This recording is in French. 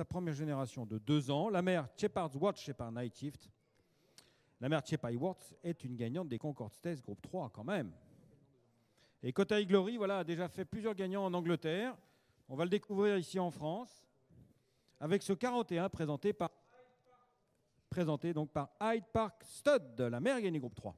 sa première génération de deux ans. La mère Shepard's Watch Shepard Night Shift. La mère Shepard Watts est une gagnante des Concord States groupe 3 quand même. Et Kotai Glory voilà, a déjà fait plusieurs gagnants en Angleterre. On va le découvrir ici en France avec ce 41 présenté par présenté donc par Hyde Park Stud, la mère gagnée groupe 3.